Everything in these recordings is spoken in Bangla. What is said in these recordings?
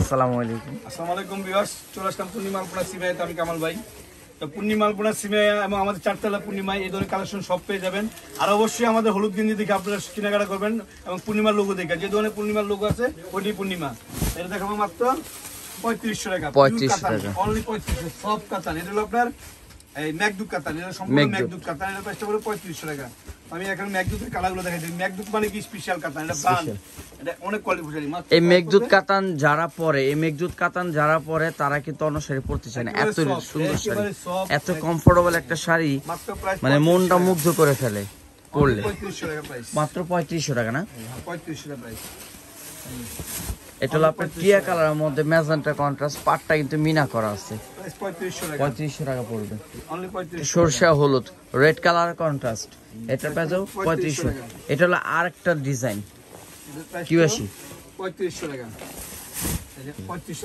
আসসালামু আলাইকুম। আসসালামু আলাইকুম বিয়াস চলে আসলাম পূর্ণিমা আলপনা সিমাইতে আমি কামাল ভাই। তো পূর্ণিমা আলপনা সিমাই এবং আমাদের চারতলা পূর্ণিমায় এই ধরনের কালেকশন সব পেয়ে যাবেন। আর অবশ্যই আমাদের হলুদ গেঞ্জি দেখে আপনারা কেনাকাটা করবেন এবং পূর্ণিমার লোগো দেখে। যে ধরনের পূর্ণিমার লোগো আছে ওইটি পূর্ণিমা। এটা দেখাবো মাত্র পঁয়ত্রিশশো টাকা। 3500 টাকা। অনলি পঁয়ত্রিশশো সব কাতান। এটা হলো আপনার এই ম্যাকদুক কাতান এটা সম্পূর্ণ। ম্যাকদুক কাতান এটা প্রাইসটা পঁয়ত্রিশশো টাকা। আমি এখন ম্যাকদুকের কালারগুলো দেখাই দিই। ম্যাকদুক মানে কি? স্পেশাল কাতান এটা ব্রান্ড। এটা অনেক কোয়ালিটি মাত্র এই মেঘদূত কাতান যারা পরে এই মেঘদূত কাতান যারা পরে তারা কিন্তু অন্য শাড়ি পড়তে চায় না। এত সুন্দর শাড়ি। এত কমফোর্টেবল একটা শাড়ি মানে মনটা মুগ্ধ করে ফেলে মাত্র পঁয়ত্রিশশো টাকা না? পঁয়ত্রিশশো টাকা প্রাইস এটা হলো আপনার টিয়া কালারের মধ্যে ম্যাজেন্টা কন্ট্রাস্ট পাটটা কিন্তু মিনা করা আছে। পঁয়ত্রিশশো টাকা। পড়বে। সরষা হলুদ রেড কালার কন্ট্রাস্ট এটা পেয়েছ পঁয়ত্রিশশো এটা হলো আর একটা ডিজাইন কি বেশি? পঁয়ত্রিশশো টাকা। পঁয়ত্রিশশো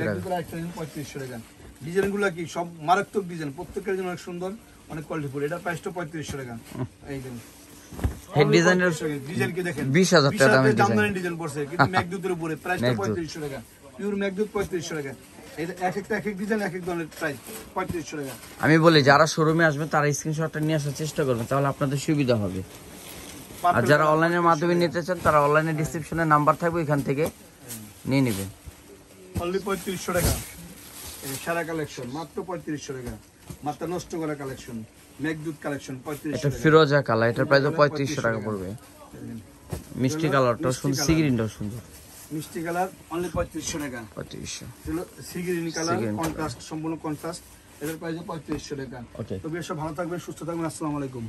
টাকা। পঁয়ত্রিশশো টাকা। ডিজাইনগুলো কি সব মারাত্মক ডিজাইন প্রত্যেকের জন্য অনেক সুন্দর অনেক কোয়ালিটি ফুল এটা প্রাইসটা পঁয়ত্রিশশো টাকা। এই এই ডিজাইনের ডিজাইন কি দেখেন। 20,000 টাকা দামের দাম ডিজাইন। ডিজাইন পড়ছে কিন্তু উপরে প্রাইসটা ম্যাকডুত। পঁয়ত্রিশশো টাকা। পিওর ম্যাকডুত পঁয়ত্রিশশো টাকা। আমি বলি যারা শোরুমে আসবেন তারা স্ক্রিনশটটা নিয়ে আসার চেষ্টা করবেন তাহলে আপনাদের সুবিধা হবে। আর যারা অনলাইনের মাধ্যমে নিতে চান তারা অনলাইনে ডিসক্রিপশনে নাম্বার থাকবে এখান থেকে নিয়ে নেবেন পঁয়ত্রিশশো টাকা। সারা কালেকশন মাত্র পঁয়ত্রিশশো টাকা। নষ্ট করা কালেকশন মেঘদূত কালেকশন পঁয়ত্রিশ এটা ফিরোজা এটার প্রাইস পঁয়ত্রিশশো টাকা পড়বে। মিষ্টি কালারটা সুন্দর সিগ্রিনটাও সুন্দর। মিষ্টি কালার অনলি পঁয়ত্রিশশো টাকা। পঁয়ত্রিশশো। সিগ্রিন কালার কন্ট্রাস্ট সম্পূর্ণ কন্ট্রাস্ট এটার প্রাইস পঁয়ত্রিশশো টাকা. তো বেশ ভালো থাকবেন সুস্থ থাকবেন আসসালামু আলাইকুম।